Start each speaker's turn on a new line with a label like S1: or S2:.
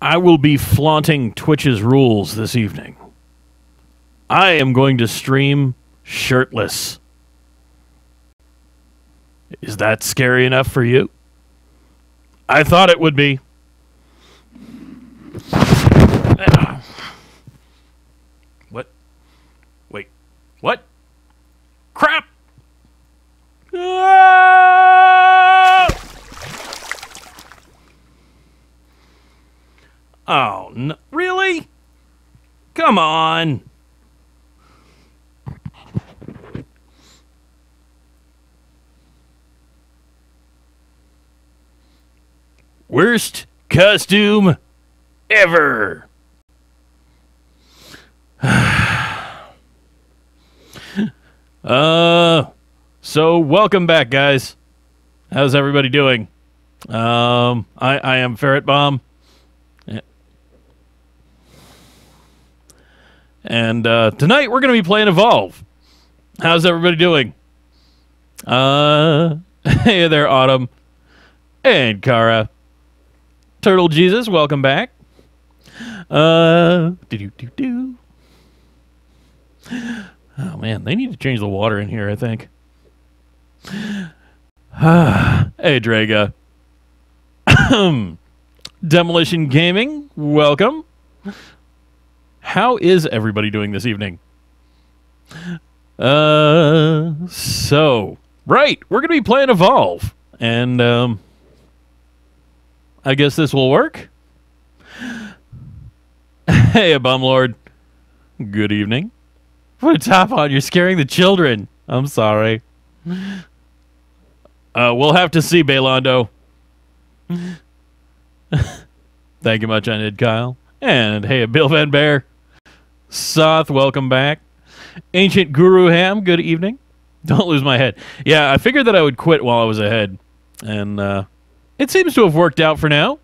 S1: I will be flaunting Twitch's rules this evening. I am going to stream shirtless. Is that scary enough for you? I thought it would be. What? Wait. What? Crap! Oh, really? Come on. Worst costume ever. uh, so welcome back, guys. How's everybody doing? Um, I I am Ferret Bomb. And uh, tonight we're going to be playing Evolve. How's everybody doing? Uh, hey there, Autumn and Kara. Turtle Jesus, welcome back. Uh. Oh man, they need to change the water in here. I think. hey, Draga. Demolition Gaming, welcome. How is everybody doing this evening? Uh, so right, we're gonna be playing Evolve, and um, I guess this will work. hey, bumlord. Good evening. Put a top on. You're scaring the children. I'm sorry. Uh, we'll have to see, Baylando. Thank you much, I did, Kyle. And hey, Bill Van Bear. Soth, welcome back. Ancient Guru Ham, good evening. Don't lose my head. Yeah, I figured that I would quit while I was ahead. And uh, it seems to have worked out for now.